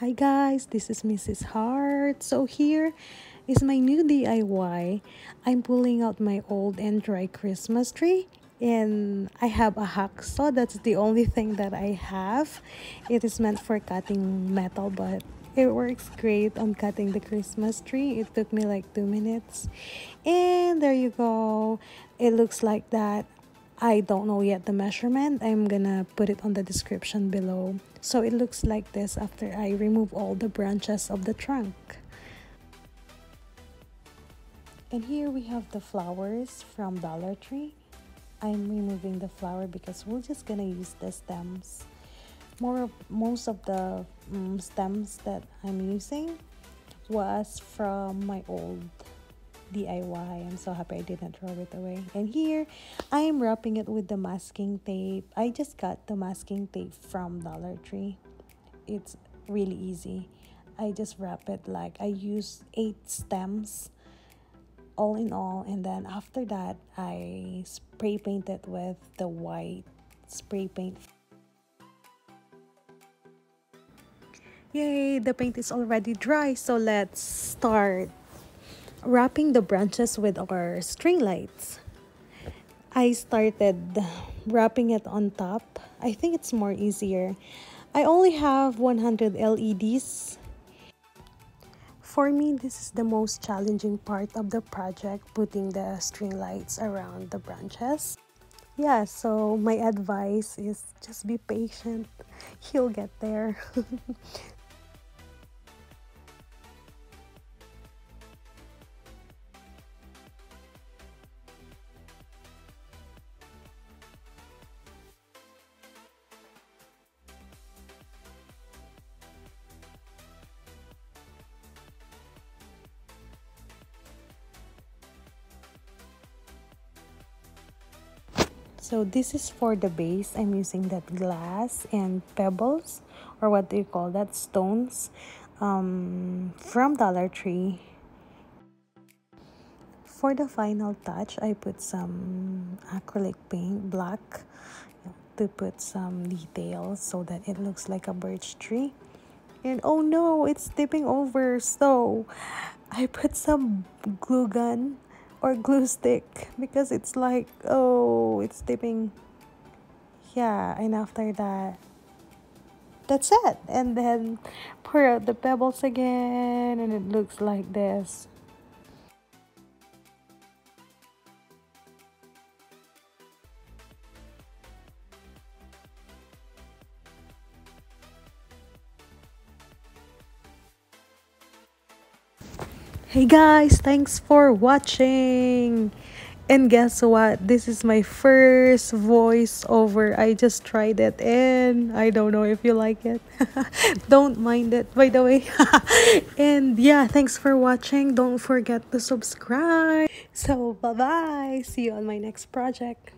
Hi guys, this is Mrs. Hart. So here is my new DIY. I'm pulling out my old and dry Christmas tree and I have a hacksaw. That's the only thing that I have. It is meant for cutting metal but it works great on cutting the Christmas tree. It took me like two minutes. And there you go. It looks like that. I don't know yet the measurement. I'm gonna put it on the description below. So it looks like this after I remove all the branches of the trunk. And here we have the flowers from Dollar Tree. I'm removing the flower because we're just gonna use the stems. More of, most of the um, stems that I'm using was from my old DIY. I'm so happy I didn't throw it away. And here, I am wrapping it with the masking tape. I just got the masking tape from Dollar Tree. It's really easy. I just wrap it like I use eight stems all in all and then after that I spray paint it with the white spray paint Yay, the paint is already dry, so let's start wrapping the branches with our string lights. I started wrapping it on top. I think it's more easier. I only have 100 LEDs. For me, this is the most challenging part of the project, putting the string lights around the branches. Yeah, so my advice is just be patient. You'll get there. So this is for the base. I'm using that glass and pebbles or what do you call that? Stones um, from Dollar Tree. For the final touch, I put some acrylic paint, black, to put some details so that it looks like a birch tree. And oh no, it's tipping over. So I put some glue gun or glue stick because it's like oh it's dipping. Yeah and after that that's it. And then pour out the pebbles again and it looks like this Hey guys, thanks for watching. And guess what? This is my first voiceover. I just tried it and I don't know if you like it. don't mind it, by the way. and yeah, thanks for watching. Don't forget to subscribe. So, bye bye. See you on my next project.